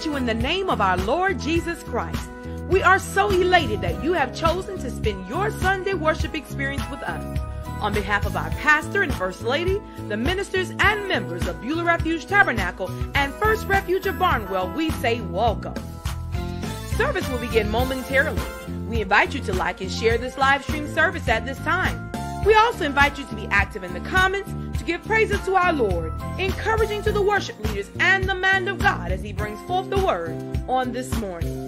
greet you in the name of our Lord Jesus Christ. We are so elated that you have chosen to spend your Sunday worship experience with us. On behalf of our pastor and first lady, the ministers and members of Beulah Refuge Tabernacle and First Refuge of Barnwell, we say welcome. Service will begin momentarily. We invite you to like and share this live stream service at this time. We also invite you to be active in the comments to give praises to our Lord, encouraging to the worship leaders and the man of God as he brings forth the word on this morning.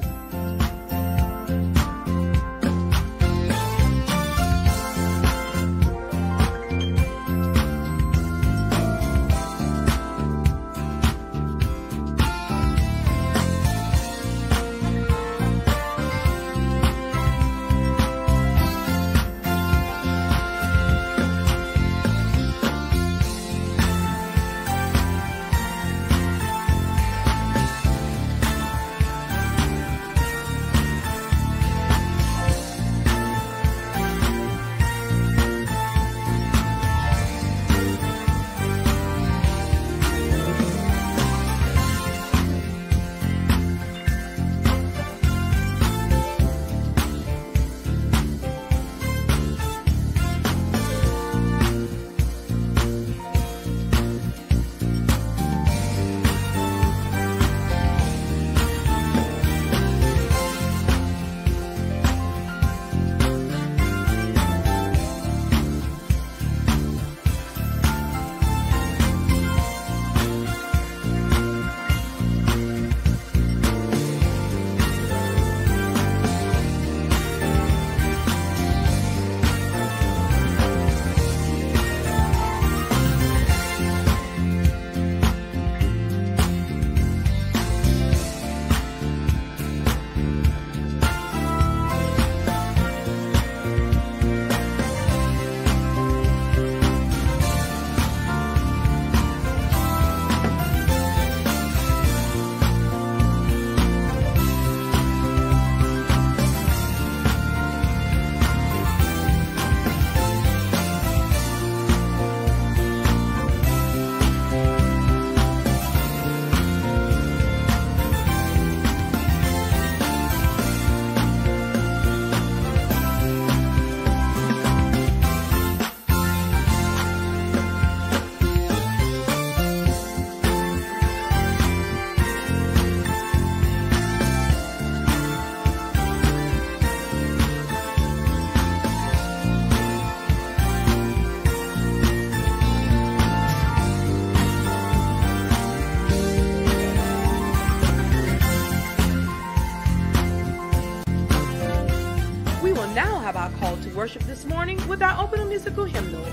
With our opening musical hymnal,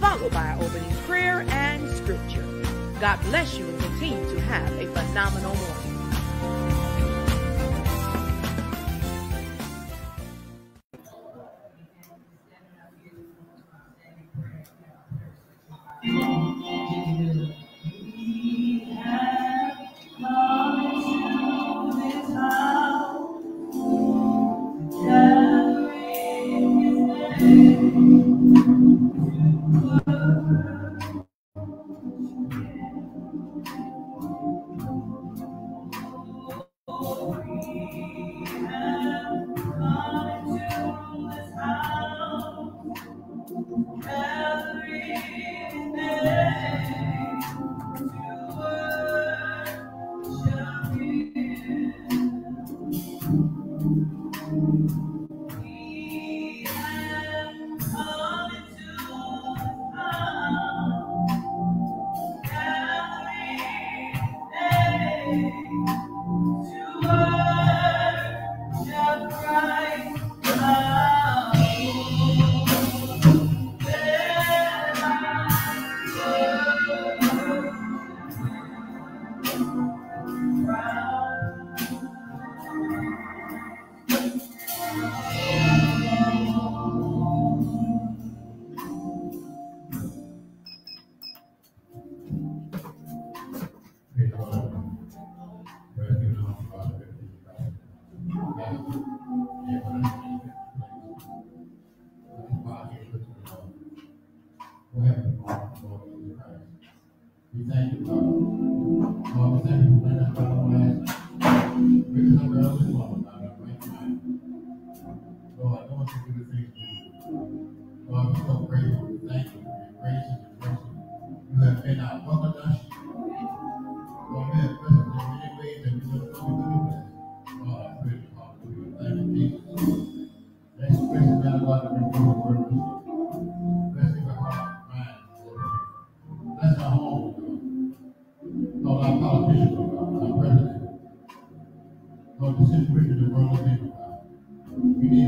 followed by our opening prayer and scripture. God bless you and continue to have a phenomenal morning. Lord, I want you to do the things you do. Lord, we're so grateful. Thank you for your grace and your mercy. You have been our mother,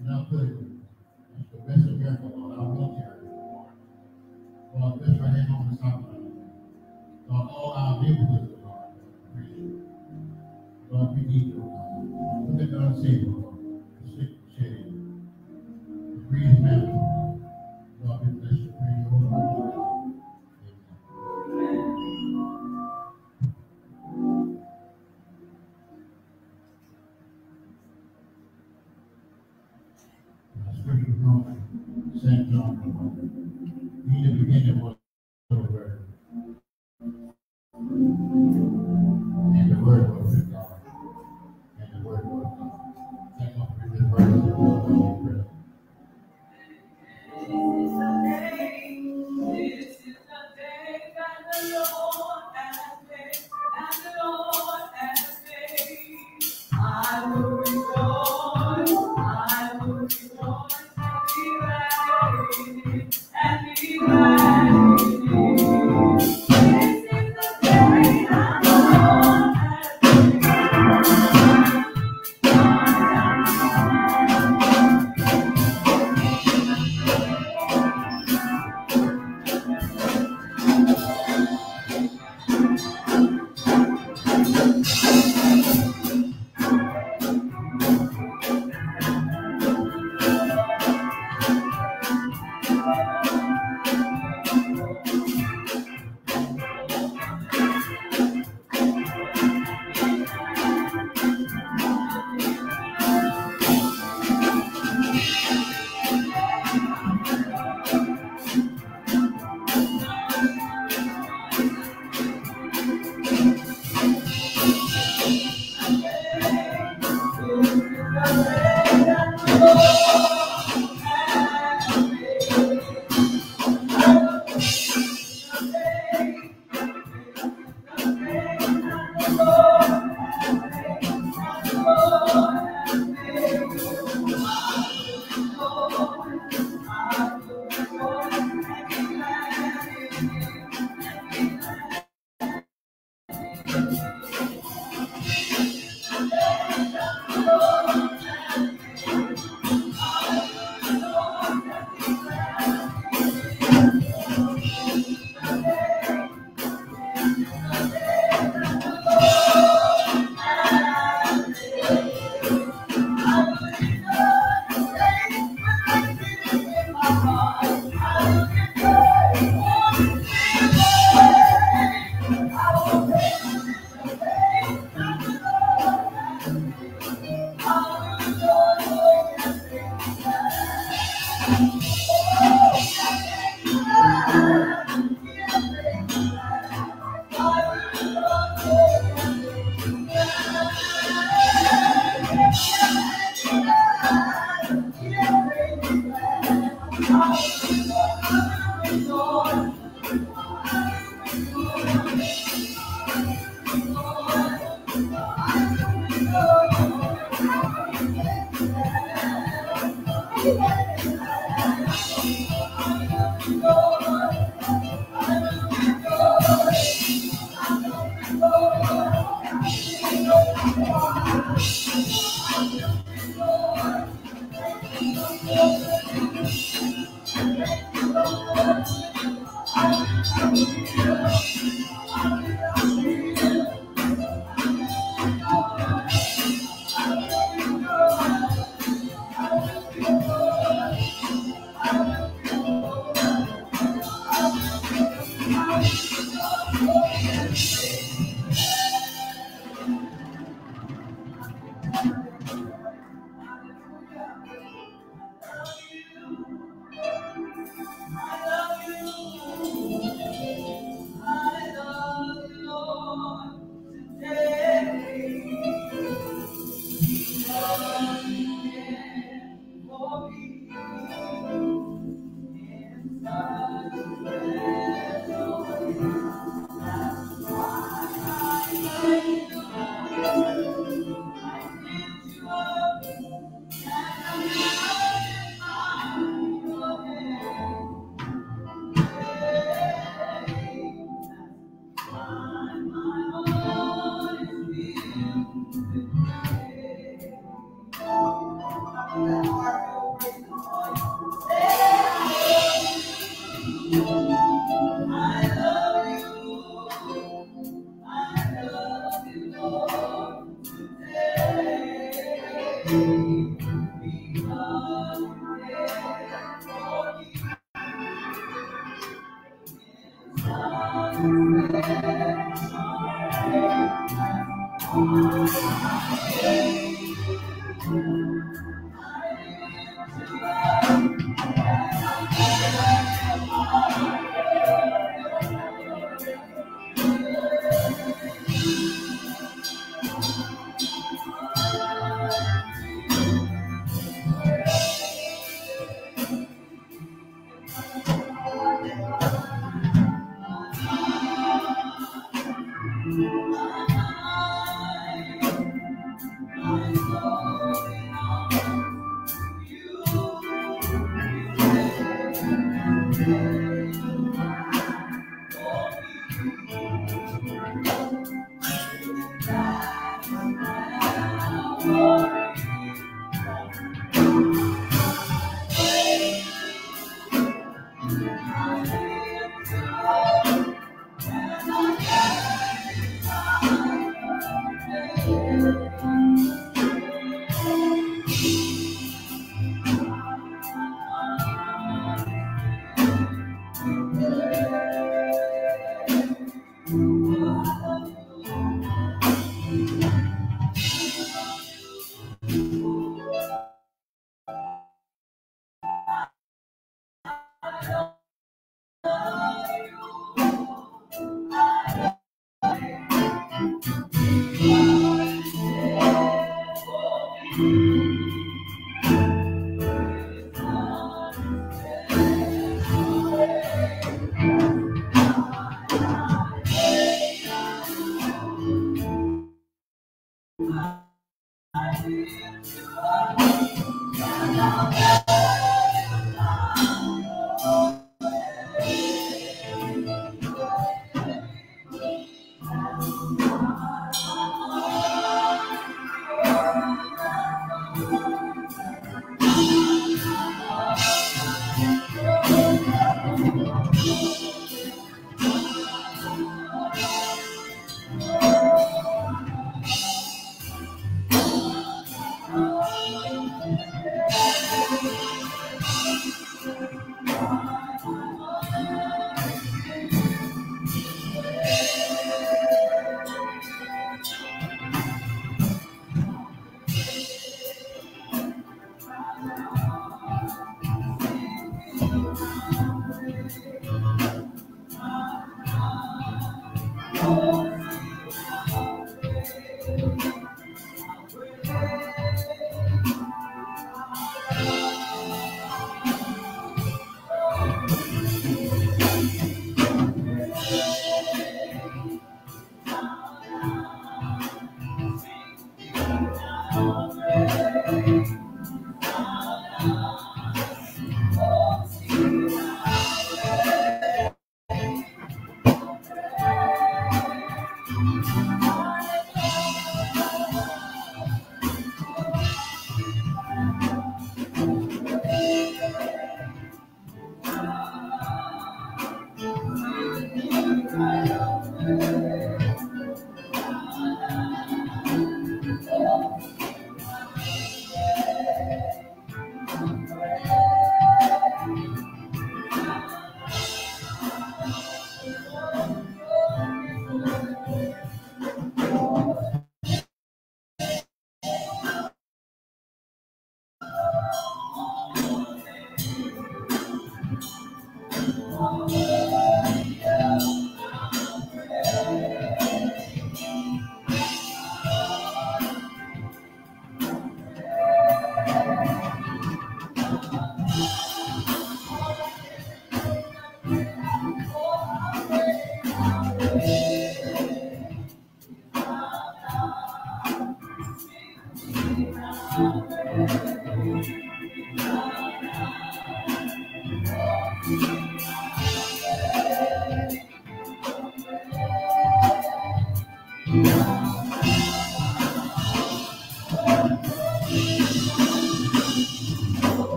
And I put it the best of America, Lord. I want to hear it, Lord. Lord, bless right hand on the top of Lord, all our neighborhoods, Lord. Lord, we need you, Lord. Look at God and say, Lord, the sick, the shade, the breathe, man. He didn't begin to work.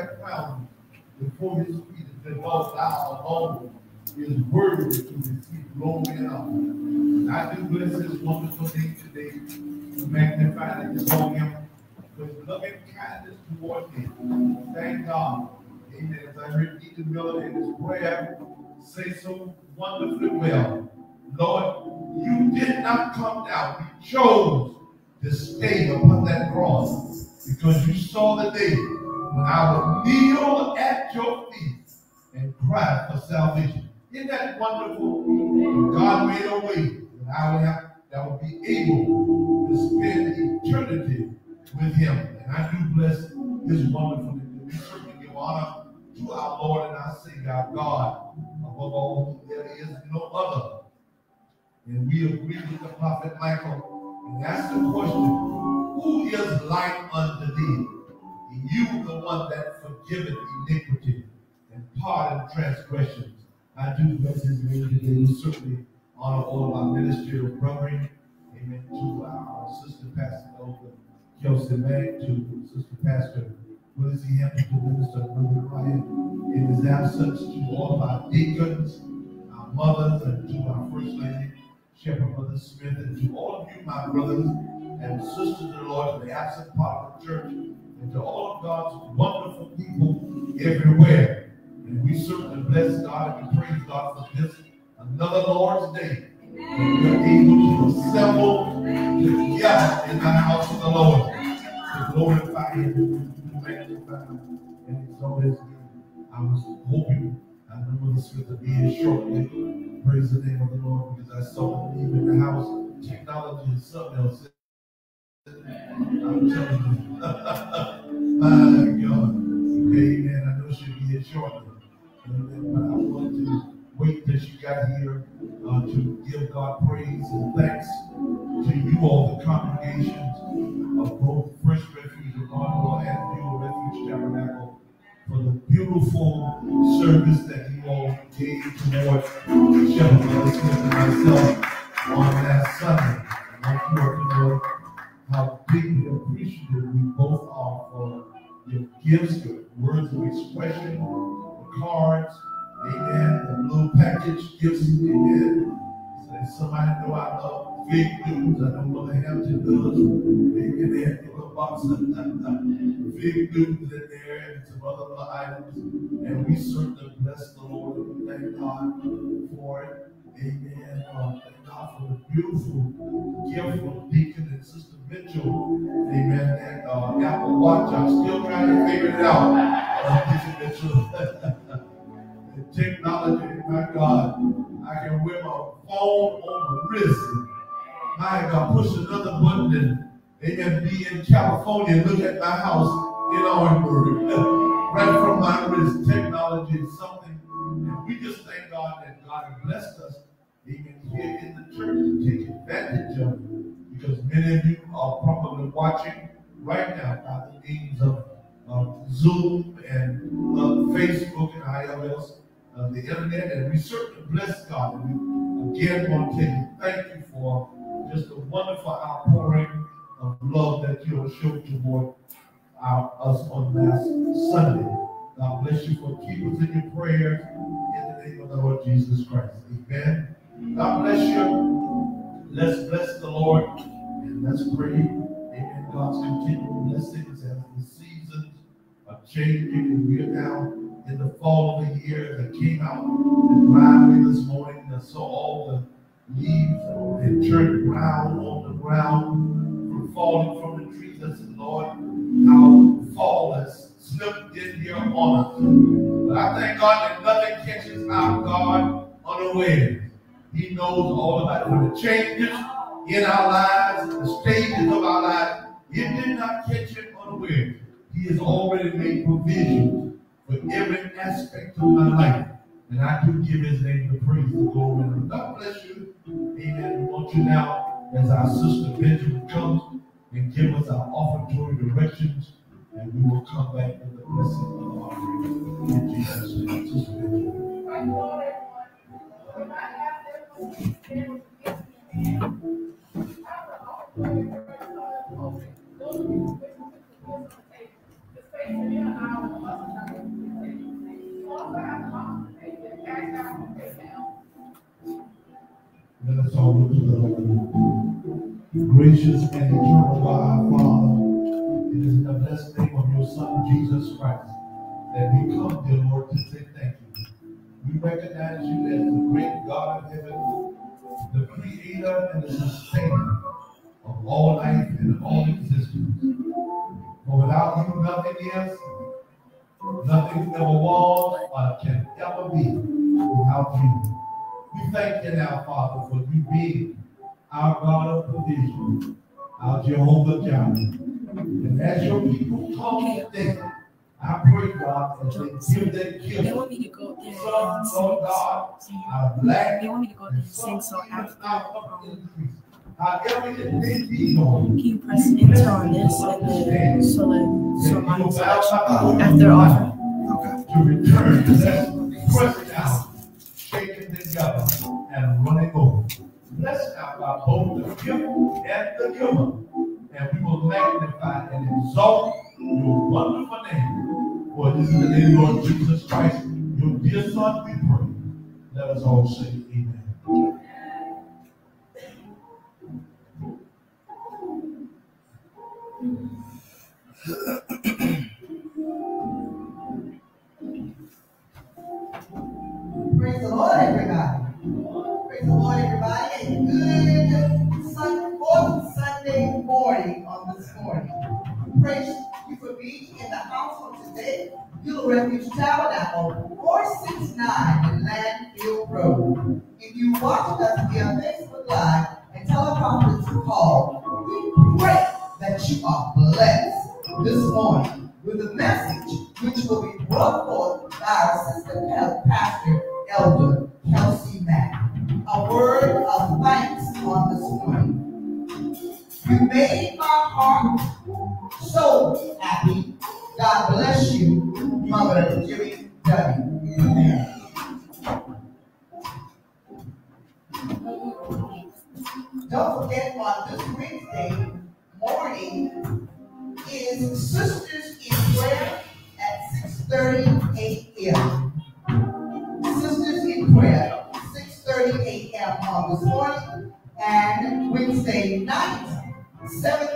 Their crowns before his feet and said, Lord, thou alone is worthy to receive glory and honor. I do bless this wonderful day today to magnify and exalt him with loving kindness toward me. Thank God. Amen. As I heard Deacon Miller in his prayer say so wonderfully well. Lord, you did not come down. You chose to stay upon that cross because you saw the day I would kneel at your feet and cry for salvation. Isn't that wonderful? God made a way that I would have that would be able to spend eternity with him. And I do bless his wonderful name. We certainly give honor to our Lord and our Savior, God. Above all, there is no other. And we agree with the prophet Micah and ask the question, who is like unto thee? You the one that forgiveth iniquity and pardon transgressions. I do bless his name today. Certainly honor all of our ministerial brethren. Amen. To our sister pastor Elder Kelsey Mack, to sister pastor E. Hampton, to minister Brother Ryan in his absence, to all of our deacons, our mothers, and to our first lady, Shepherd Mother Smith, and to all of you, my brothers and sisters in the Lord, to the absent part of the church, and to all of God's wonderful people everywhere. And we certainly bless God and we praise God for this another Lord's Day. And we're able to assemble together in the house of the Lord to glorify Him, to magnify Him, and exalt His. I was hoping I know Mother Smith to be here shortly. Praise the name of the Lord because I saw leave in the house. Technology is something else. My God. Amen. I know she'll be here shortly. Amen. But I want to wait till she got here uh, to give God praise and thanks to you all, the congregations of both First Refuge of Barnwell and Beulah Refuge Tabernacle, for the beautiful service that you all gave toward Shepherd Smith and myself on last Sunday. I want you all how deeply appreciative we both are for your gifts, your words of expression, the cards, amen, the little package gifts, amen. So somebody know I love big news. I know Mother Hampton does. Amen. They have a little box of big news in there and some other items. And we certainly bless the Lord and thank God for it. Amen. Uh, thank God for the beautiful gift from Deacon and Sister Mitchell. Amen. And uh, Apple Watch. I'm still trying to figure it out. Uh, Mitchell. technology, my God. I can wear my phone on my wrist. My God, push another button and amen, be in California and look at my house in Orangeburg. right from my wrist. Technology is something. And we just thank God that God has blessed us even here in the church to take advantage of it. Because many of you are probably watching right now by the means of, of Zoom and uh, Facebook and else, uh, the internet. And we certainly bless God. And we again want to tell you thank you for just a wonderful outpouring of love that you have shown toward our, us on last Sunday. God bless you for keeping us in your prayers in the name of the Lord Jesus Christ. Amen. God bless you. Let's bless the Lord and let's pray. Amen. God's continual blessings as the seasons are changing we are now in the fall of the year that came out driveway this morning and saw all the leaves and turned brown on the ground from falling from the trees. I said, Lord, how fall has slipped in here on us. But I thank God that nothing catches our God unawares. He knows all about it. The changes in our lives, the stages of our lives, it did not catch him unaware. He has already made provisions for every aspect of my life. And I do give his name the praise, the glory, and God bless you. Amen. We want you now, as our sister Benjamin comes and give us our offertory directions, and we will come back with the blessing of the offering. In Jesus' name. Sister Let us all look to the Lord. Gracious and eternal God, Father, it is in the blessed name of your Son, Jesus Christ, that we come, dear Lord, to say thank you. We recognize you as the great God of heaven, the creator and the sustainer of all life and all existence. For without you, nothing is, nothing ever was, or can ever be without you. We thank you now, Father, for you being our God of provision, our Jehovah Jireh. And as your people come today, I pray, God, that they give their gift. They want me to go there. Some, Lord God, are black. They want me to go there and sing so after. However it may be, Lord. Can you press enter on this and then so that so my selection after offering? to return to that press down, shaking together, and running over. Bless now by both the giver and the giver, and we will magnify and exalt your wonderful name. For this is the name of Jesus Christ, your dear Son, we pray. Let us all say amen.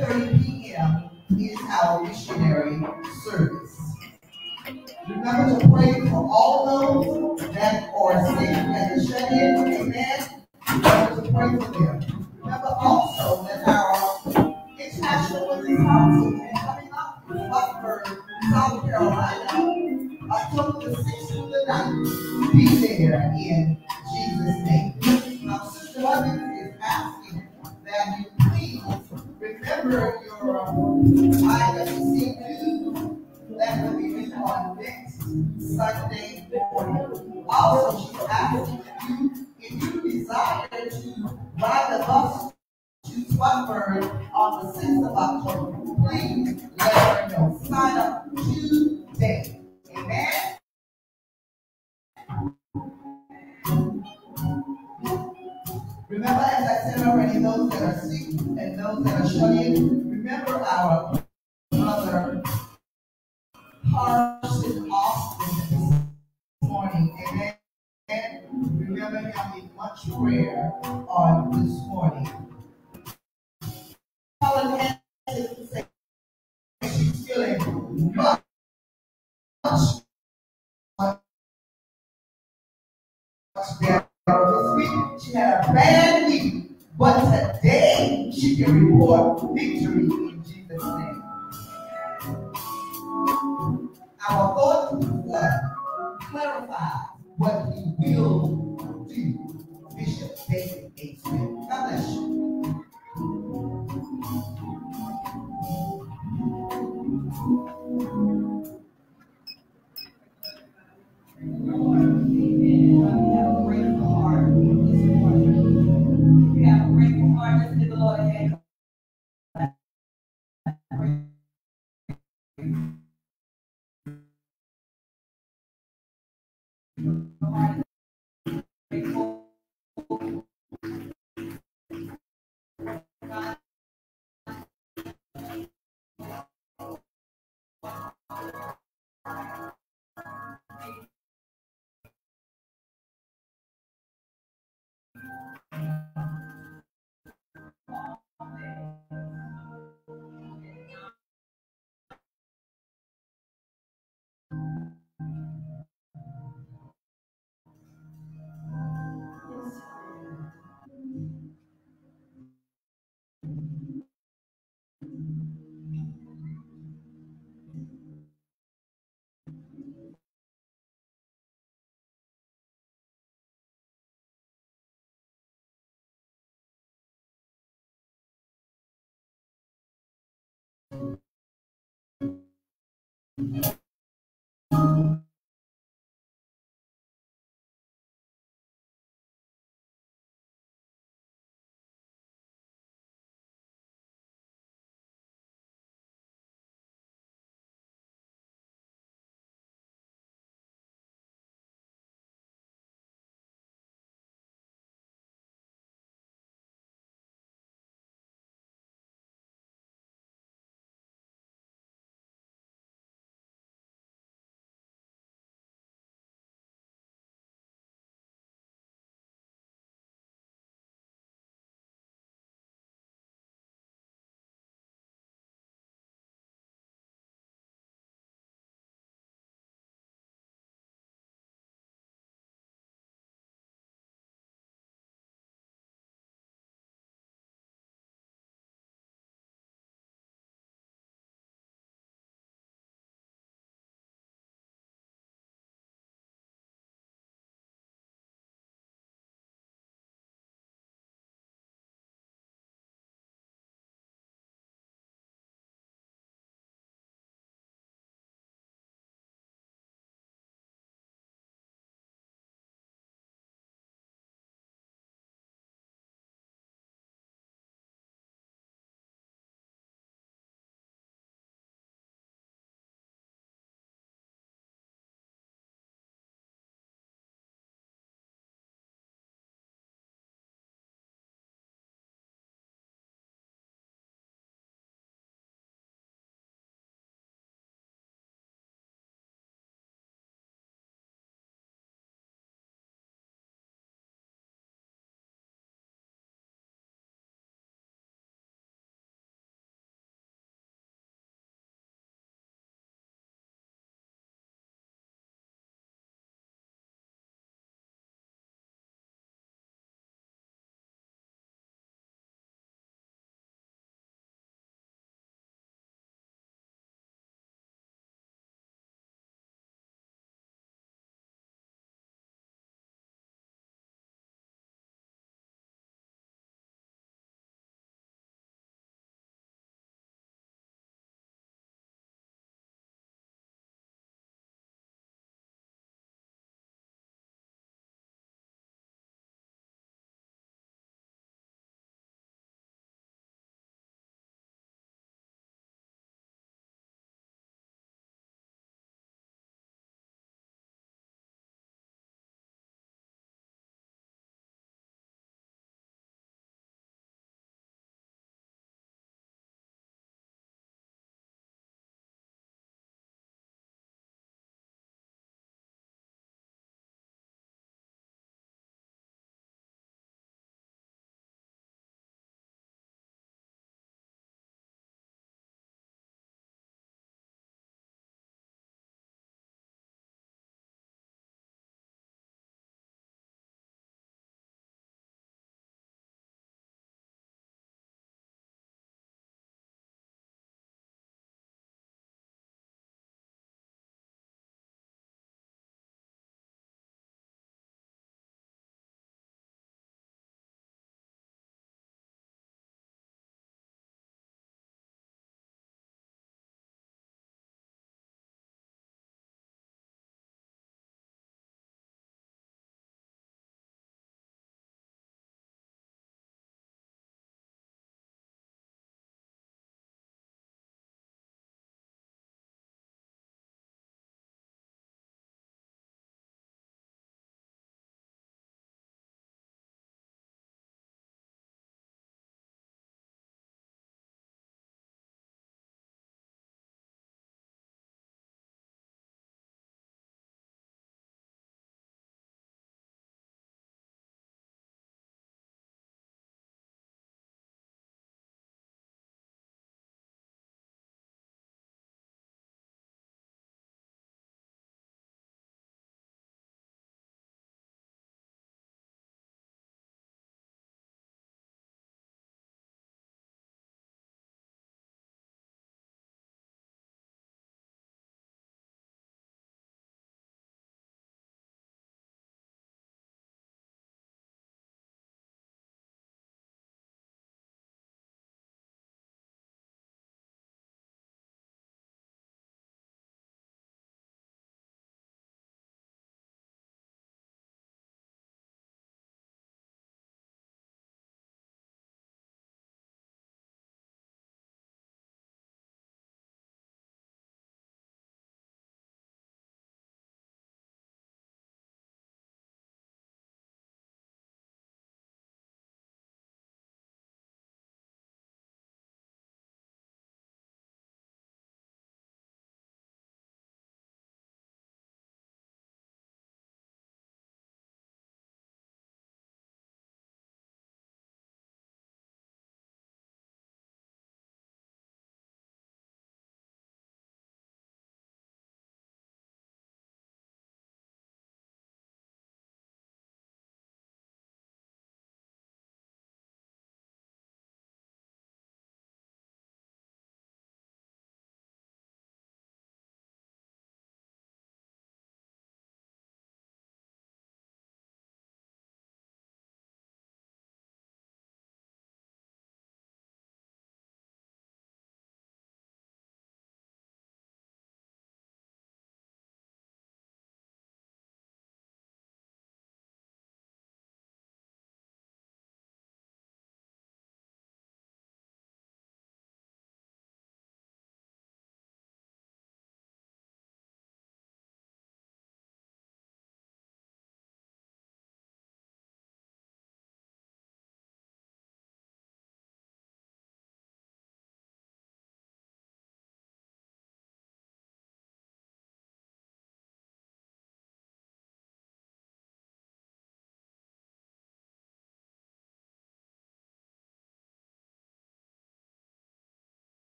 7:30 p.m. is our missionary service. Remember to pray for all those that are sick and shut in. Amen. Remember to pray for them. Can report victory in Jesus' name. Our thought uh, clarify what he will Thank you.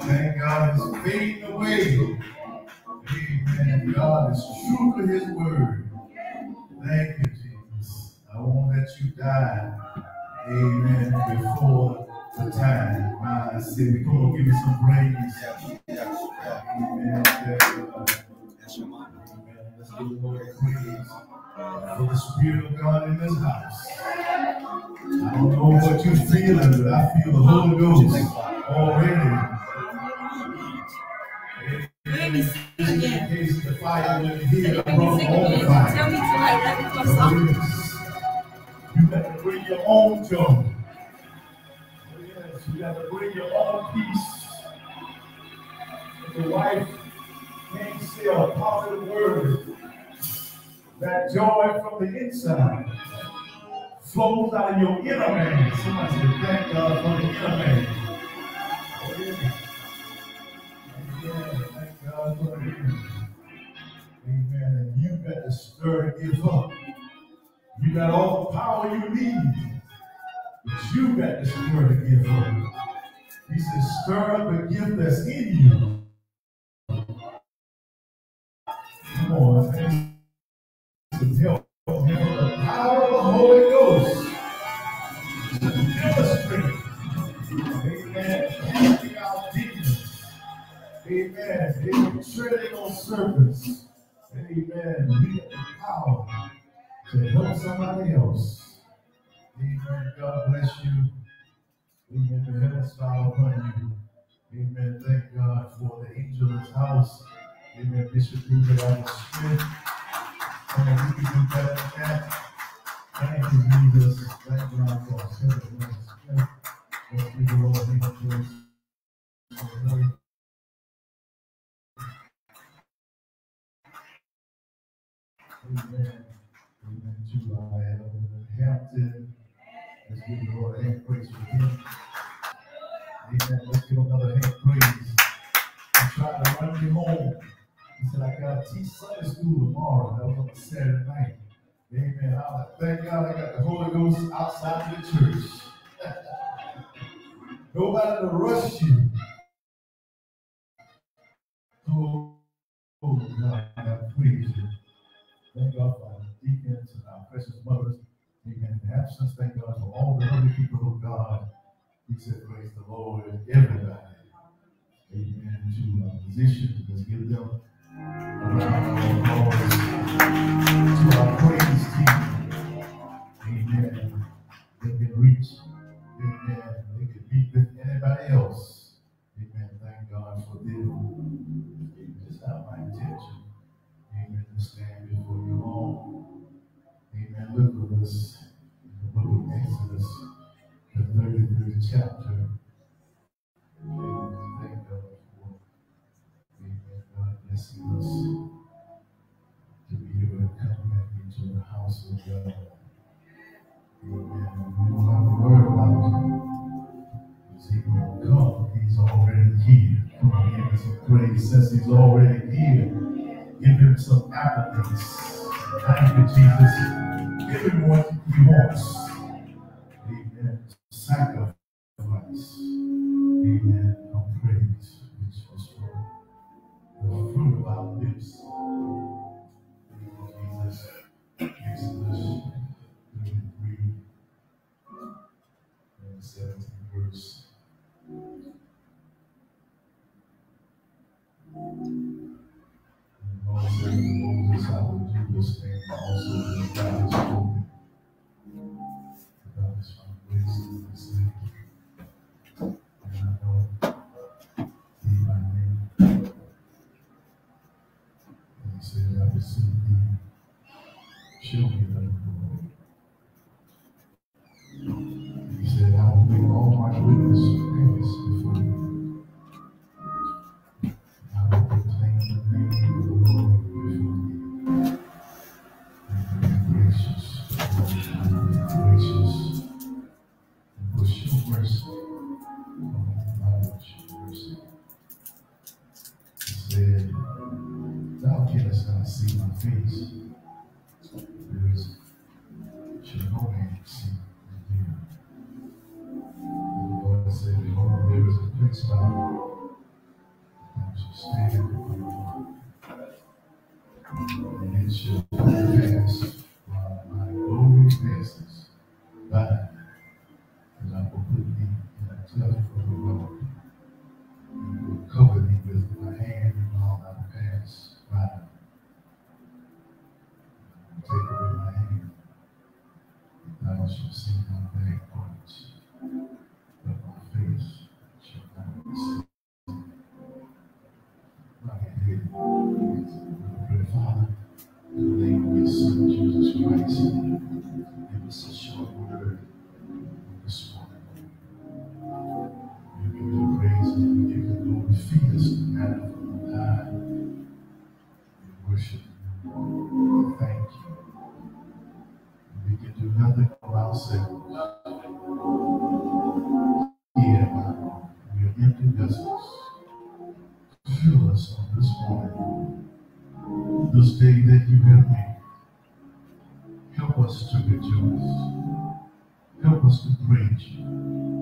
Thank God is fading away. Amen. God is true to his word. Thank you, Jesus. I won't let you die. Amen. Before the time. Ah, I said, come on, give me some praise. Amen. Amen. Let's give the Lord praise for the Spirit of God in this house. I don't know what you're feeling, but I feel the Holy Ghost already. Brought sing my own again. fire. Tell me tonight, me do a song. You to bring your own joy. Yes, you got to bring your own peace. If your wife can't say a positive word, that joy from the inside flows out of your inner man. Somebody say, thank God for the inner man. Amen. And you got to stir give up. You got all the power you need, but you got to stir to give up. He says, stir up the gift that's in you. To help somebody else. Amen. God bless you. Amen. The heaven smile upon you. Amen. Thank God for the angel in house. Amen. Bishop David Allen Smith. Come on, we can do better than that. Thank you, Jesus. Thank God for our Smith. Let's give the Lord a praise. Hallelujah. Amen. Hampton. Let's give the Lord a hand praise for him. Amen. Let's give another hand praise. He tried to run me home. He said, I got to teach Sunday school tomorrow. That was on a Saturday night. Amen. I like, thank God I got the Holy Ghost outside of the church. Nobody to rush you. Oh, oh God, I praise you. Thank God for our deacons and our precious mothers. Amen. In absence, thank God for all the other people of God. We said, praise the Lord, everybody. Amen. To our position, let's give them a round of applause. To our praise team. Amen. They can reach. Amen. They can meet with anybody else. Amen. Thank God for them. Amen. It's not my intention. Amen. To stand before you all. Amen. Look with us 33rd chapter. Thank God for Amen. God blessing us to be able to come back into the house of God. Amen. We don't have to worry about is he going come? He's already here. Come on, give him some praise since he's already here. Give him some appetites. Thank you, Jesus. Give him what he wants. Sacrifice. All my witness famous before you. doente.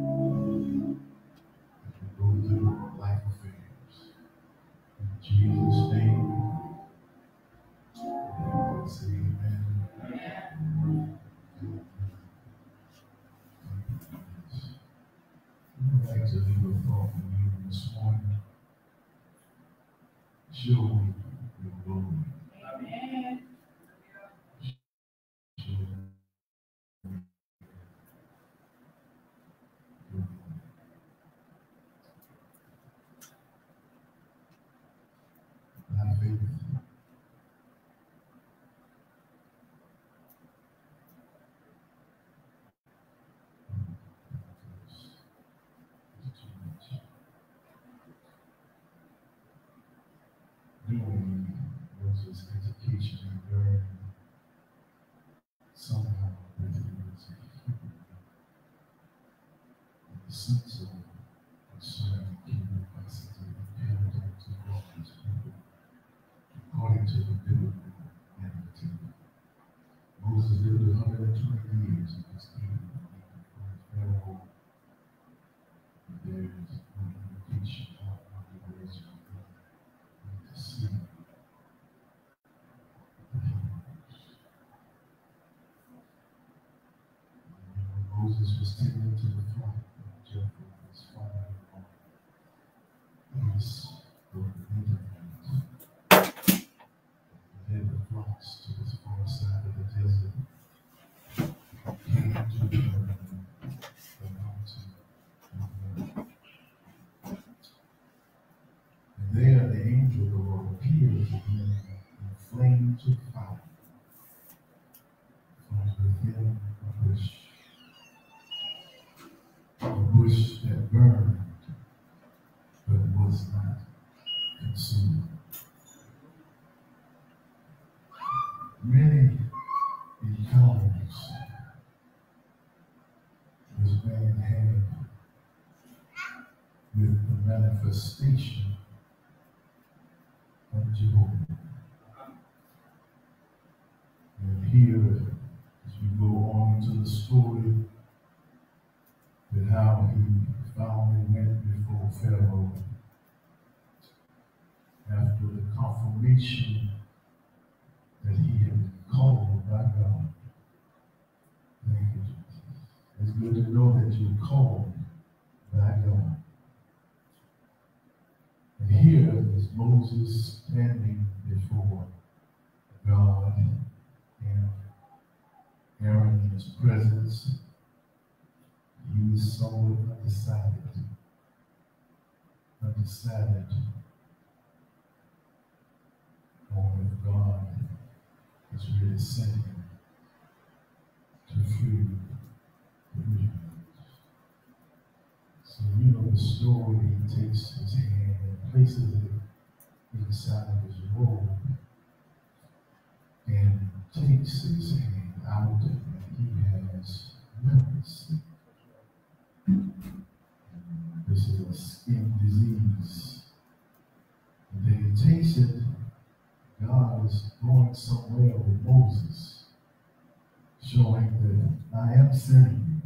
Santo manifestation of Jehovah. And here, as we go on to the story, with how he finally went before Pharaoh after the confirmation standing before God and Aaron in his presence. He is somewhat undecided. Undecided on if God is really sent him to free the So you know the story, he takes his hand and places it inside of his robe and takes his hand out of it. He has leprosy. This is a skin disease. And then he takes it. God is going somewhere with Moses, showing that I am sinning.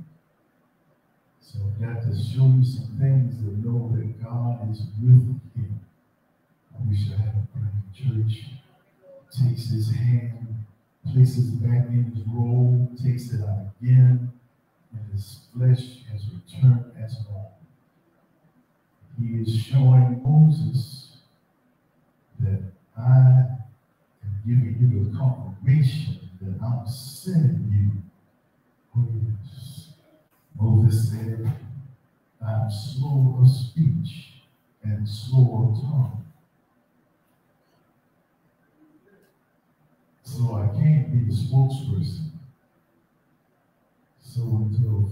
So I've got to show you some things that know that God is with him we should have a private church. Takes his hand, places it back in his robe, takes it out again, and his flesh has returned as normal. He is showing Moses that I am giving you a confirmation that I'm sending you. Oh, yes. Moses said, I'm slow of speech and slow of tongue So I can't be the spokesperson. So until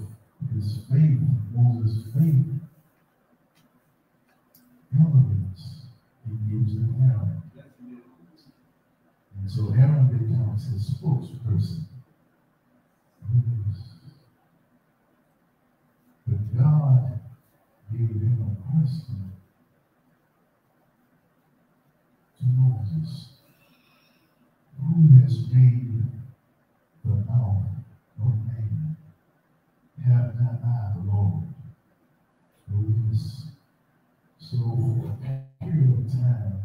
his faith, Moses' faith, elevates, he gives Aaron. And so Aaron becomes his spokesperson. Yes. But God gave him a question to Moses. Who has made the mouth of man? Have not I, the Lord? Oh, yes. So for a period of time,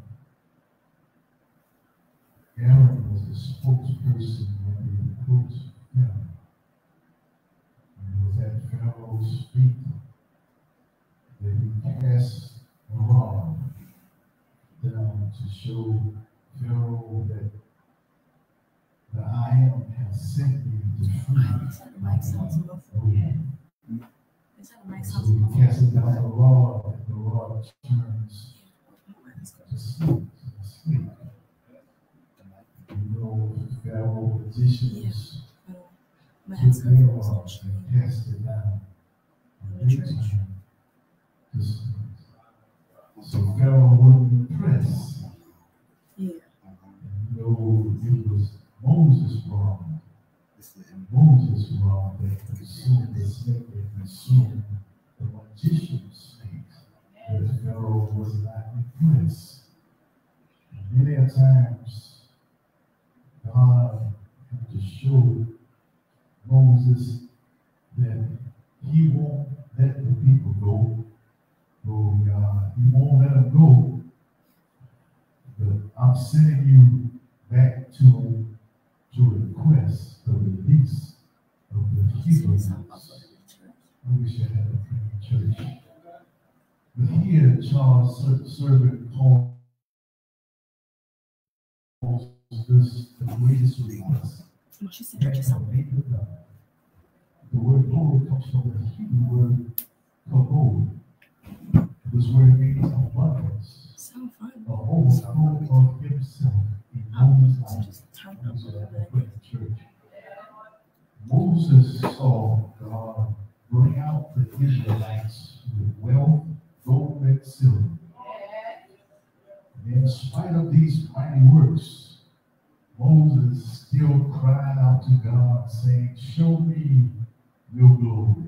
Aaron was the spokesperson when they approached Pharaoh. And it was at Pharaoh's feet that he cast a rod down to show Pharaoh that the I am has sent me to free. Is that the mic sounds Oh, muffled? yeah. Is that the mic So sounds he muffled? casts down the rod, and the rod turns to sleep, to sleep. You know, Pharaoh magicians My took head's their going rod and cast it down. And they turned to sleep. So Pharaoh wasn't impressed. Yeah. Know, it was Moses' rod. Moses' rod that consumed the snake that consumed the magician's snakes. But Pharaoh was not impressed. Many times, God had to show Moses that he won't let the people go. Oh God, he won't let them go. But I'm sending you back to to request the release of the Hebrews. I wish I had a praying church. But here, Charles ser- servant Paul this the greatest request. You said, what you. The word Lord comes from the Hebrew word kabod. This word means abundance, fun. a overflow of himself in Moses' life. the church. Moses saw God bring out the Israelites with wealth, gold, and silver. And in spite of these mighty works, Moses still cried out to God, saying, Show me your glory.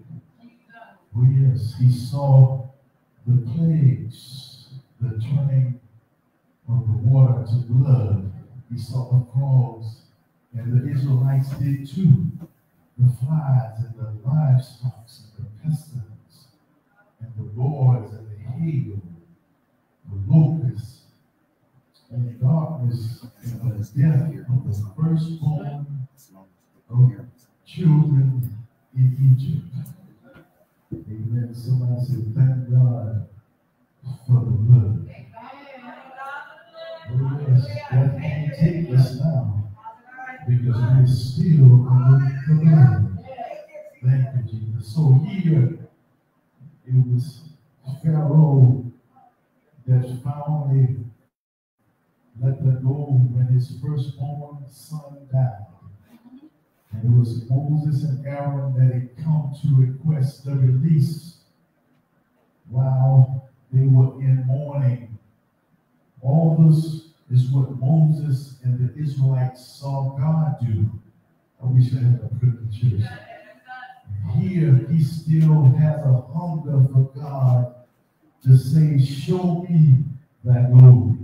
Oh, yes, he saw the plagues, the turning of the water to blood. He saw the frogs, and the Israelites did too. The flies and the livestock and the pestilence, and the boars and the hail, the locusts, and darkness and the death of the firstborn of children in Egypt. Amen. Somebody said, thank God for the blood. Oh, yes, that can't take us now because we're still under the blood. Thank you, Jesus. So here it was Pharaoh that finally let them go when his firstborn son died. And it was Moses and Aaron that had come to request the release while they were in mourning. All this is what Moses and the Israelites saw God do. I wish I had a privilege church. Here, he still has a hunger for God to say, Show me that glory.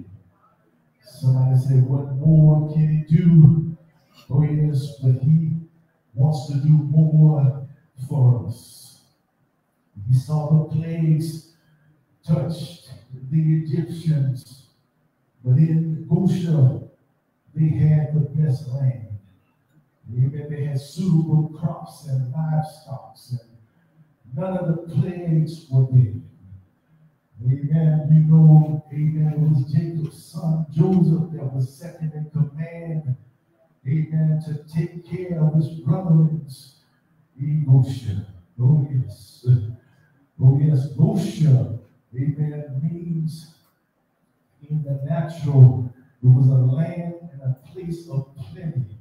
Somebody say, What more can he do? Oh, yes, but he wants to do more for us. He saw the plagues touched the Egyptians, but in Goshen, they had the best land. Amen. They had suitable crops and livestock, and none of the plagues were there. Amen. You know, amen, it was Jacob's son Joseph that was second in command, amen, to take care of his brothers Goshen. Oh, yes. Oh, yes. Goshen, amen, means in the natural, it was a land and a place of plenty.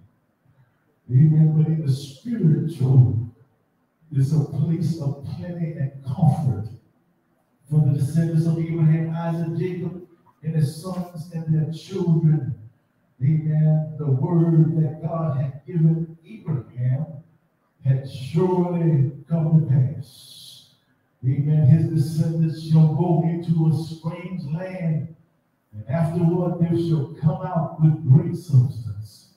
Amen. But in the spiritual, it's a place of plenty and comfort for the descendants of Abraham, Isaac, Jacob, and his sons and their children. Amen. The word that God had given Abraham had surely come to pass. Amen. His descendants shall go into a strange land, and afterward they shall come out with great substance.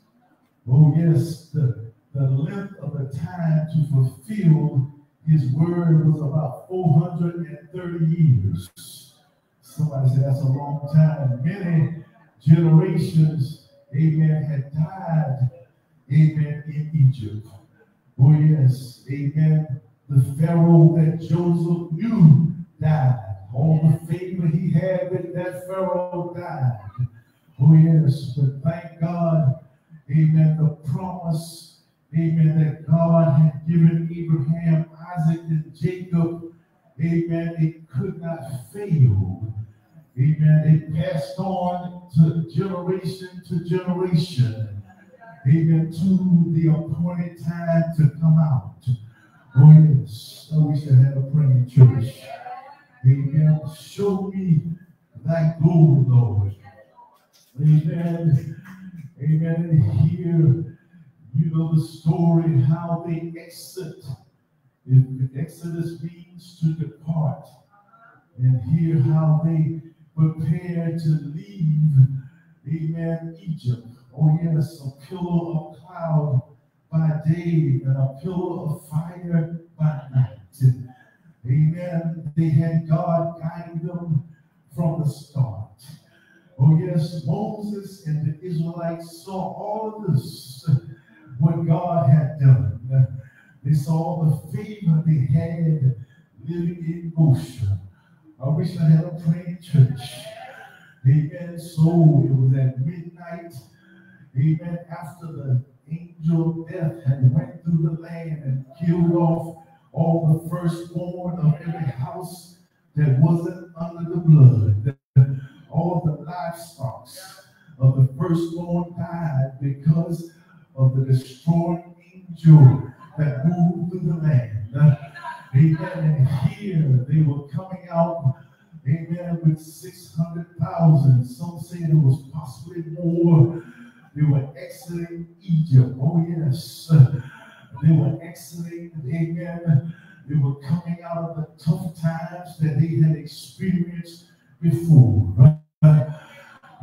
Oh, yes, the, the length of the time to fulfill his word was about 430 years. Somebody said that's a long time. Many generations, amen, had died, amen, in Egypt. Oh, yes, amen. The Pharaoh that Joseph knew died. All the favor he had with that Pharaoh died. Oh, yes, but thank God, amen, the promise, amen, that God had given Abraham Isaac and Jacob, amen, it could not fail. Amen. It passed on to generation to generation. Amen. To the appointed time to come out. Oh, yes. So we should have a praying church. Amen. Show me thy glory, Lord. Amen. Amen. Here, you know the story how they exit Exodus means to depart. And hear how they prepare to leave, amen, Egypt. Oh, yes, a pillar of cloud by day and a pillar of fire by night. Amen. They had God guiding them from the start. Oh, yes, Moses and the Israelites saw all of this, what God had done. They saw the favor they had living in Goshen. I wish I had a praying church. Amen. So it was at midnight. Amen. After the angel death had went through the land and killed off all the firstborn of every house that wasn't under the blood. All the livestock of the firstborn died because of the destroying angel that moved through the land. Amen. And here they were coming out, amen, with 600,000. Some say it was possibly more. They were exiting Egypt. Oh, yes. They were exiting, amen. They were coming out of the tough times that they had experienced before.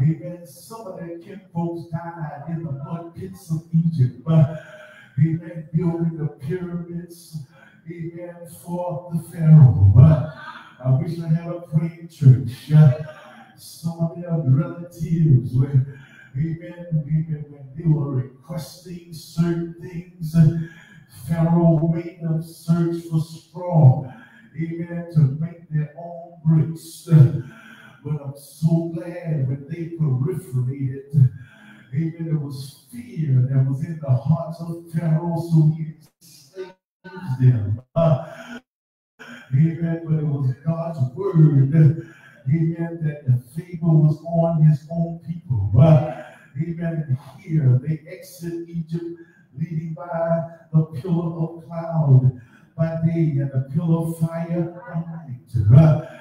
Amen. Some of their kinfolks died in the mud pits of Egypt. Amen. Building the pyramids. Amen. For the Pharaoh. I wish I had a praying church. Some of their relatives were, amen, amen, when they were requesting certain things, Pharaoh made them search for straw, amen, to make their own bricks. But I'm so glad when they proliferated Amen. There was fear that was in the hearts of Pharaoh, so he enslaved them. Amen. But it was God's word. Amen. That the favor was on his own people. Amen. And here they exit Egypt, leading by the pillar of cloud by day and the pillar of fire by night.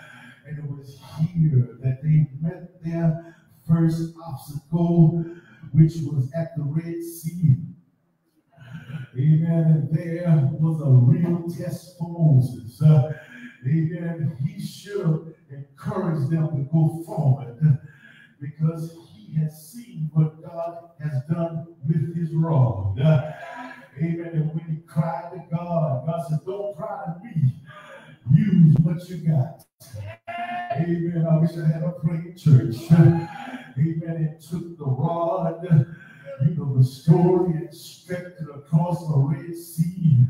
And it was here that they met their first obstacle which was at the Red Sea. Amen. And there was a real test for Moses. Uh, amen. He should encourage them to go forward because he has seen what God has done with his rod. Uh, amen. And when he cried to God, God said, Don't cry to me. Use what you got. Amen. I wish I had a praying church. Amen. It took the rod. You know, the story instructed across the Red Sea.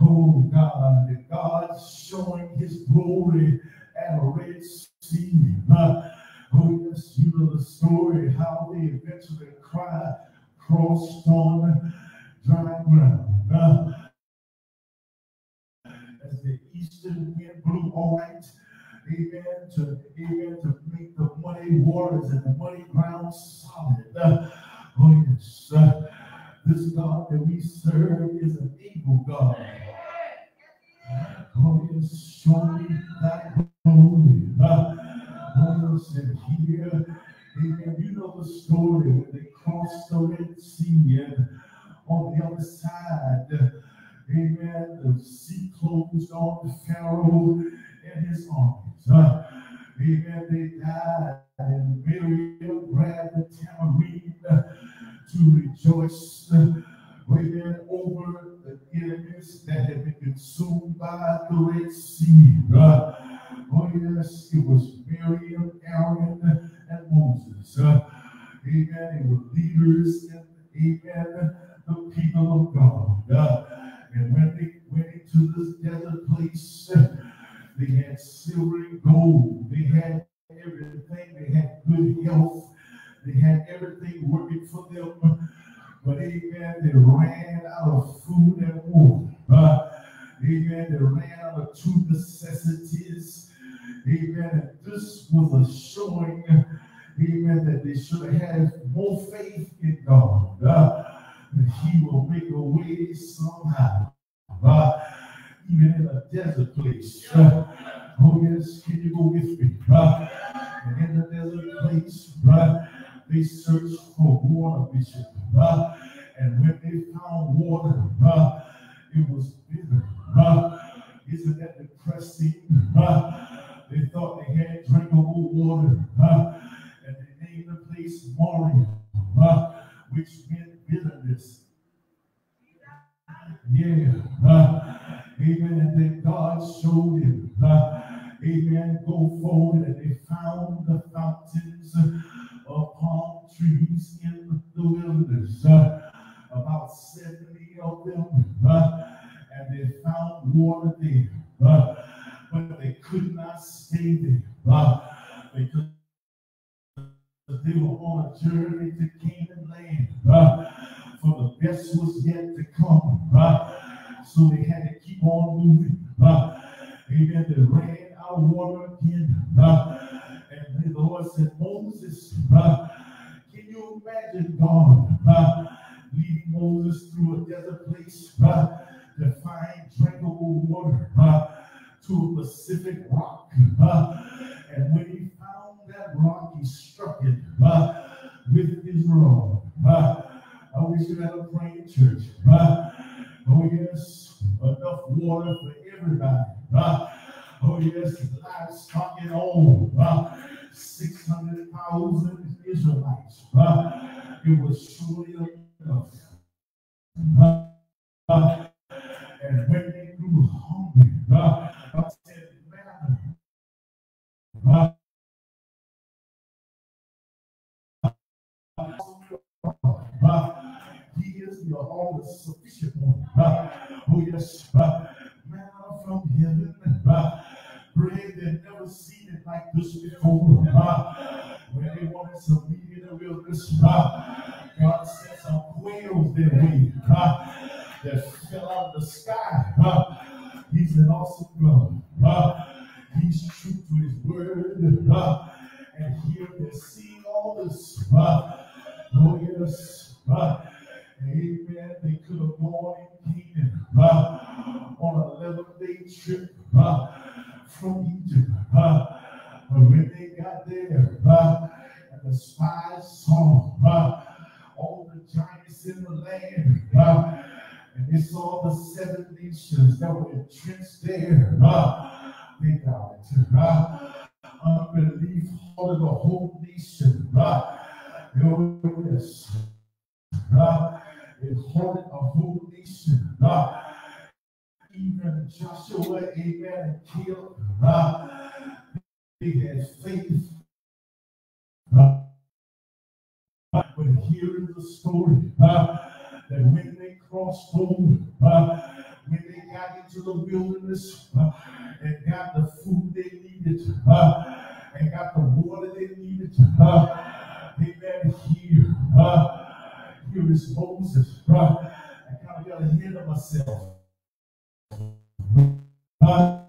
Oh God, God showing his glory at a Red Sea. Uh, oh yes, you know the story, how they eventually cried, crossed on dry ground. Uh, as the eastern wind blew all night, amen, to amen, to make the money waters and the muddy ground solid. Uh, oh yes, uh, this God that we serve is an able God. Oh yes, show me that glory. Uh, oh yes, and here, amen, you know the story when they crossed the Red Sea and on the other side, amen, the sea closed on Pharaoh and his armies. Uh, amen, they died, and Miriam grabbed the tambourine to rejoice, uh, amen, over the enemies that had been consumed by the Red Sea. Uh, oh, yes, it was Miriam, Aaron, and Moses. Uh, amen, they were leaders, and amen, the people of God. Uh, and when they went into this desert place, uh, they had silver and gold. They had everything. They had good health. They had everything working for them. But amen, they ran out of food and water. Uh, amen, they ran out of two necessities. Amen. And this was a showing, amen, that they should have had more faith in God. Uh, that He will make a way somehow. Uh, even in a desert place. Uh, oh, yes, can you go with me? Uh, in the desert place, uh, they searched for water, Bishop. Uh, and when they found water, uh, it was bitter. Uh, isn't that depressing? Uh, they thought they had drinkable water. Uh, and they named the place Moria, uh, which meant bitterness. Yeah. Uh, amen. And then God showed him. Amen. Go forward. And they found the fountains of palm trees in the wilderness. About 70 of them. And they found water there. But they could not stay there. Because they were on a journey to Canaan land. Uh, for the best was yet to come. Uh, so they had to on moving. Uh, amen. They ran out of water again. Uh, and the Lord said, Moses, uh, can you imagine God uh, leading Moses through a desert place uh, to find drinkable water uh, to a Pacific rock? Uh, and when he found that rock, he struck it uh, with his rod. Uh, I wish you had a praying church. Uh, oh, yes, enough water for everybody. Uh, oh, yes, livestock and all. Uh, 600,000 Israelites. Uh, it was surely enough. Uh, and when they grew hungry, he is the all sufficient one. Oh, yes, manna from heaven, bread that never seen it like this before. Story uh, that when they crossed over, uh, when they got into the wilderness uh, and got the food they needed, uh, and got the water they needed, uh, amen, here, uh, here is Moses. Uh, I kind of got ahead of myself. Uh,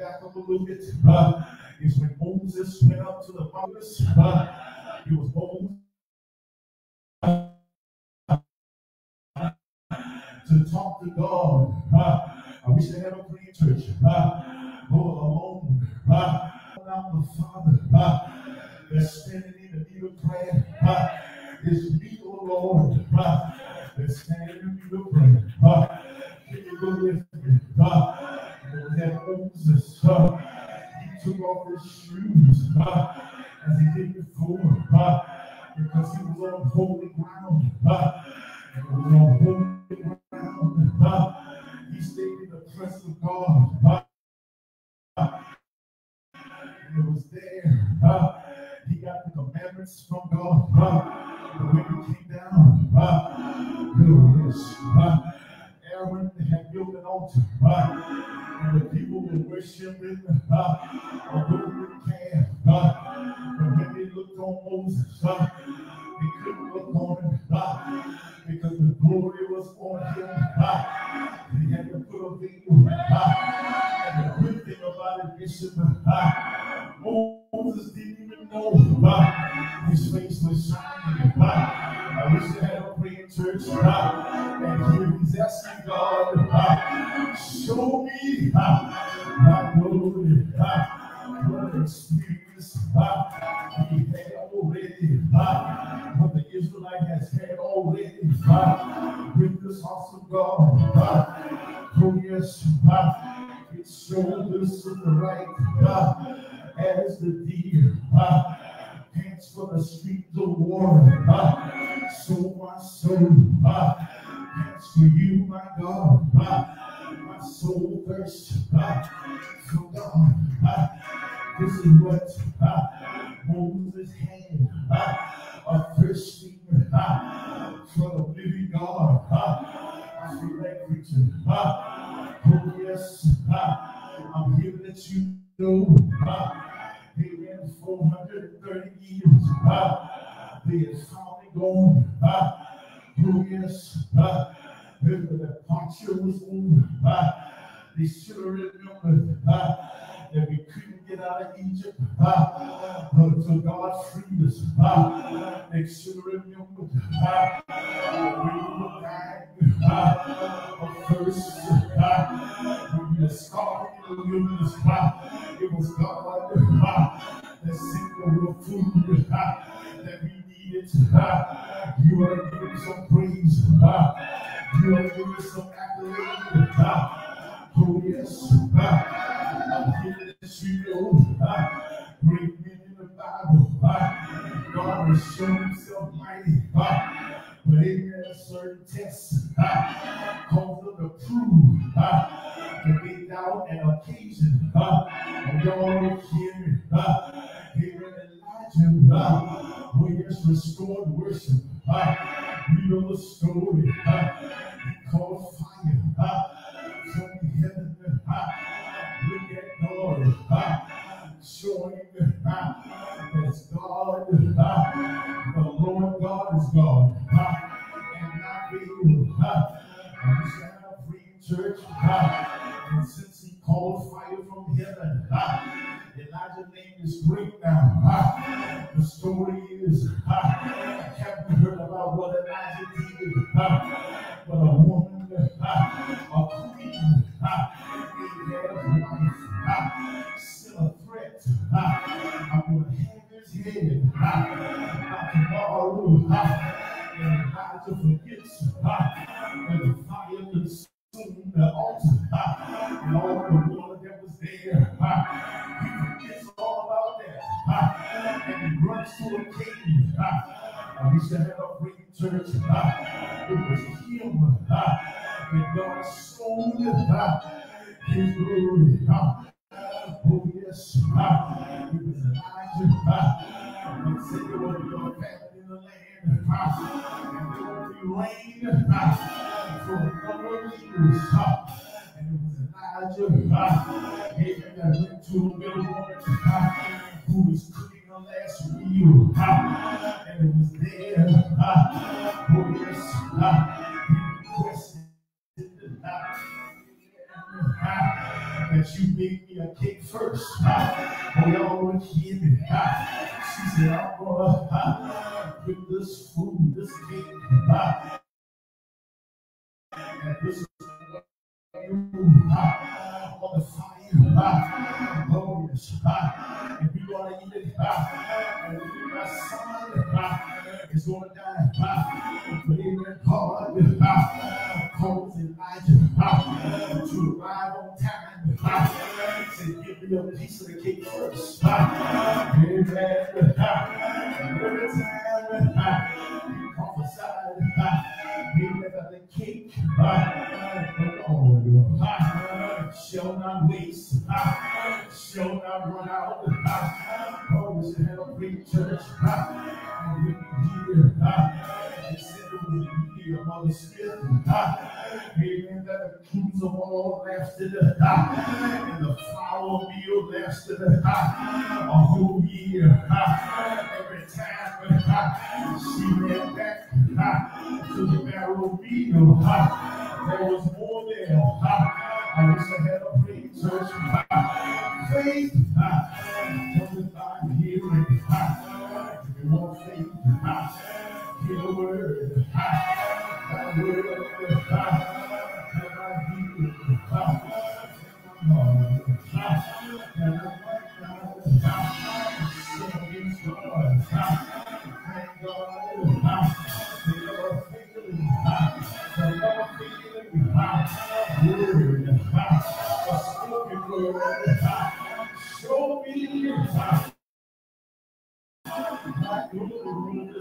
back up a little bit. Uh, is when Moses went up to the mountains. Uh, it was Moses to talk to God. Uh, I wish they had a clean church. Uh, alone. Uh, out the Father uh, that's standing in the need of prayer. Uh, is me, oh Lord, uh, that's standing in the need of prayer. Uh, can you go with me? Uh, that Moses. Uh, he took off his shoes uh, as he did before uh, because he was on holy ground. Uh, and was on holy ground. Uh, he stayed in the presence of God. Uh, and it was there. Uh, he got the commandments from God. Uh, when he came down, uh, uh, Aaron had built an altar. Uh, and the people were worshiping uh, a golden calf. Uh, but when they looked on Moses, uh, they couldn't look on him uh, because the glory was on him. Uh, he had to put a veil. Uh, and the good thing about it, Bishop, uh, Moses didn't even know uh, his face was shining. Uh, I wish I had a praying church. Uh, gone. Uh, oh, yes. Uh, the departure was over. Uh, they should have remembered uh, that we couldn't get out of Egypt uh, until God freed us. Uh, they should have remembered uh, we were dying uh, of thirst. Uh, when we were starving in the wilderness, uh, it was God uh, that sent the food uh, Uh, you are to give him some praise. Uh, you are to give him some accolade. Uh, Oh yes, I'm here to let you ah, great men in the Bible, God has shown himself mighty, but amen, a certain ah, cause them to prove to be doubt and occasion. Ah, and y'all look here, ah, amen, Elijah, ah, who yes, restored worship. Ah, you know the story. Ah, he called fire. Ah, from heaven. Ah, look at God. Ah, showing ah, that God, ah, the Lord God is God. Ah, and not you. Ah, I wish I had a free church. Ah, and since he called fire from heaven, name is great now. The story is, ah, have you heard about what Elijah did? But a woman, a queen, wife, ah, a threat. I'm going to have his head ah, tomorrow. Ah, and Elijah forgets ah, that the fire consumed the altar and all the and to a cave. Ah, I wish I had a great church. Ah, it was him. Ah, and God showed ah, his glory. Ah, Oh, yes. It was Elijah. It said there be a famine in the land. Fast, and there would be rain for a number of years. And it was Elijah. Amen. That went to a widow woman who was meal. And it was there. Oh, yes. Requested that you make me a cake first. Oh, y'all would hear me. She said, I'm gonna uh, put this food, this cake, uh, and this is uh, on the fire. Oh, yes. And we're gonna eat it. Son is gonna die. But amen, God calls Elijah to arrive on time. Said, give me a piece of the cake first. Amen. And every time he prophesied, amen, that the cake, oh Lord, shall not waste, shall not run out. We should have a great church. And we here, it said it was a year Mother Smith. Amen. That the kings of all lasted, and the flour meal lasted a whole year. Every time she went back to the barrel meal, there was more there. I wish I had a great church. Faith cometh faith,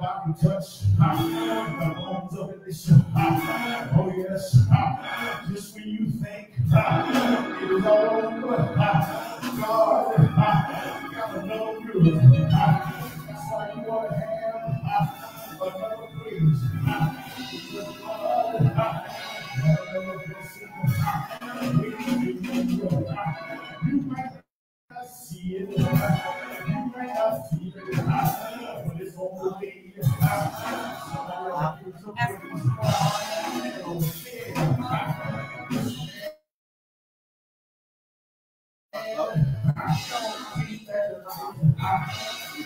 God can touch the bones of Elisha. Oh, yes. Just when you think it is all over, God got another good.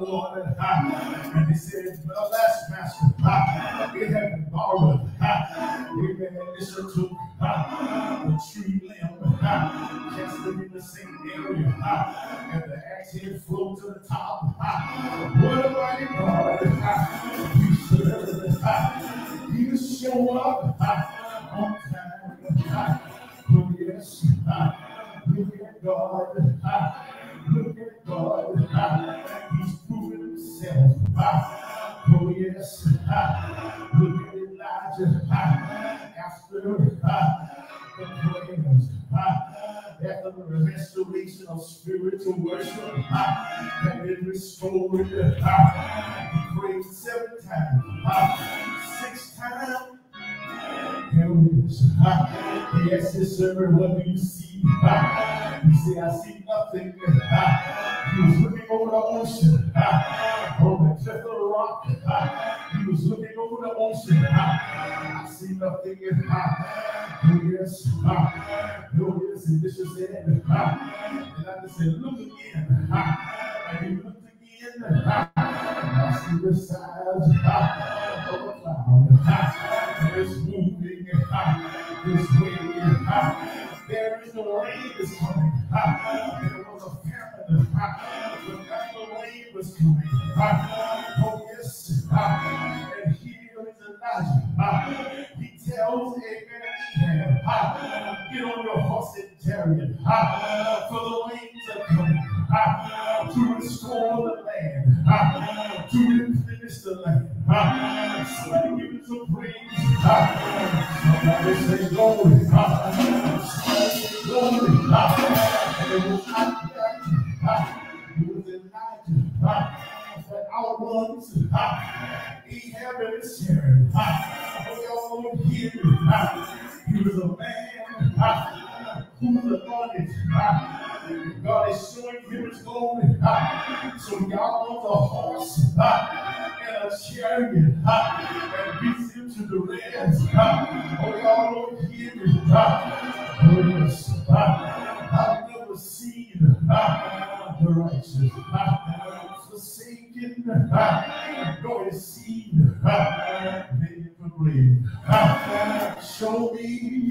water. And he said, Alas, master, it had been borrowed. Amen. Elisha took the tree limb, cast it in the same area, and the axe head flowed to the top. What a mighty God we serve. Will show up on time. Oh, yes. Look at God. Look at God. Himself. Oh, yes. Look at Elijah. After the prayers, after the restoration of spiritual worship had been restored, he prayed seven times, six times. There it is. He asked servant, What do you see? He said, I see nothing. He was looking over the ocean, on the cliff of the rock. He was looking over over the ocean. I see nothing in Oh yes, oh yes, and this is it. And I just said, look again. And he looked again. I see the size of a cloud. It's moving. It's waiting. Is rain that's coming. There was a famine. But the rain was coming. Oh yes. And here is Elijah. He tells Abraham, get on your horse and chariot. For the rains are coming. To restore the land. To replenish the land. Somebody give it some praise. Glory. Somebody say glory. To the rest. Oh, y'all don't hear me. Oh. I've never seen the righteous forsaken, nor his seed begging for. Show me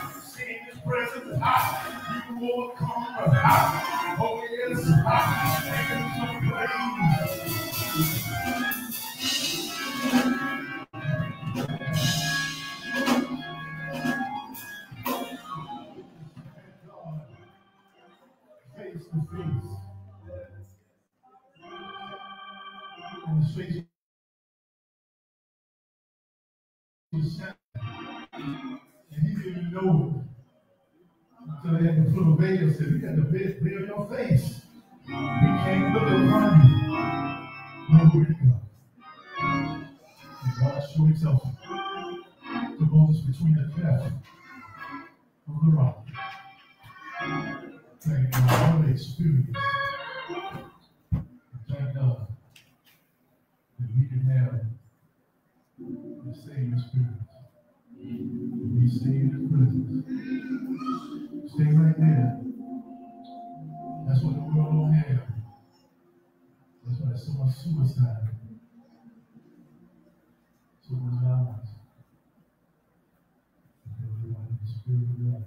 presence, ah, you overcome. ah, Oh, yes. ah, him some praise. Face to face. And. And he didn't know it until they had to put a veil. Said, You got to veil your face. We can't look upon you. Glory to God. And God showed himself to Moses between the cleft of the rock. Thank God. What an experience. Thank God that we can have the same experience. We stay in His presence. Stay right there. That's what the world don't have. That's why there's so much suicide. So much violence. Because we want the Spirit of God.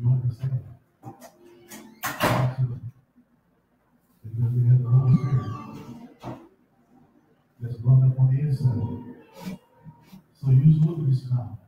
You understand? Because we have the Holy Spirit that's dwelling up on the inside. So use wilderness now.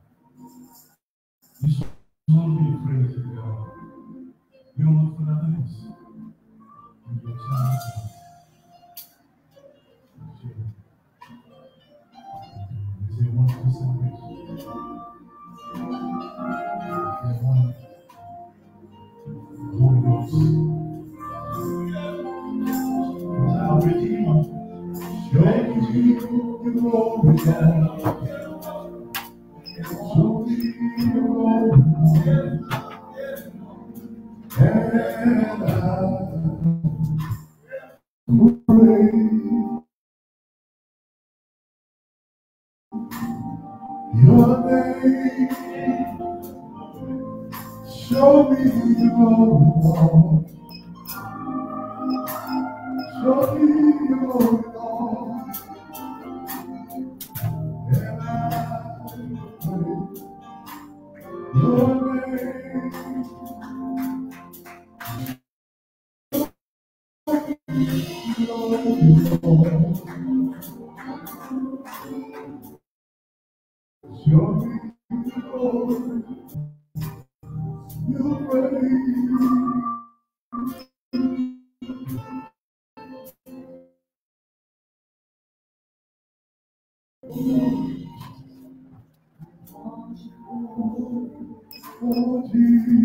Oh, Jesus.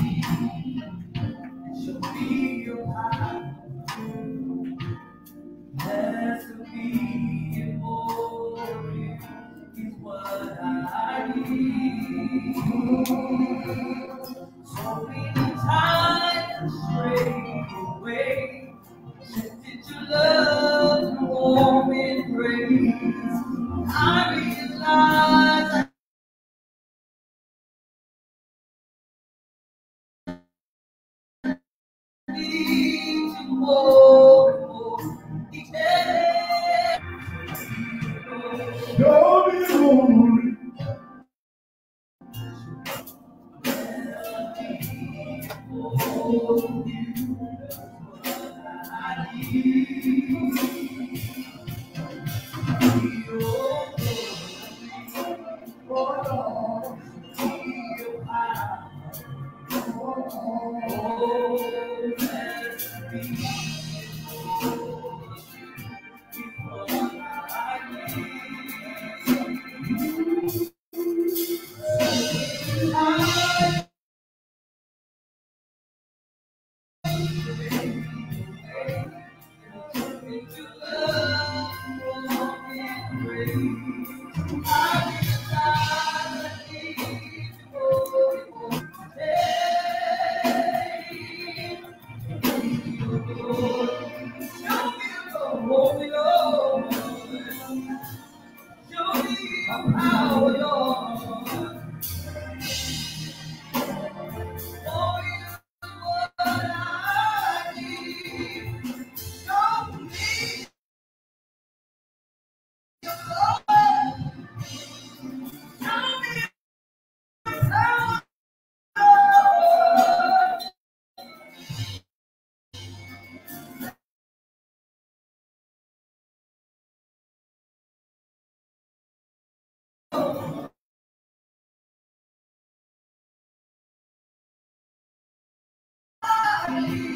Amém.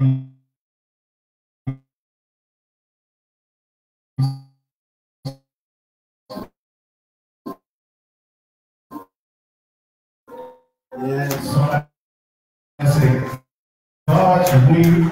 Yes, I say, God, we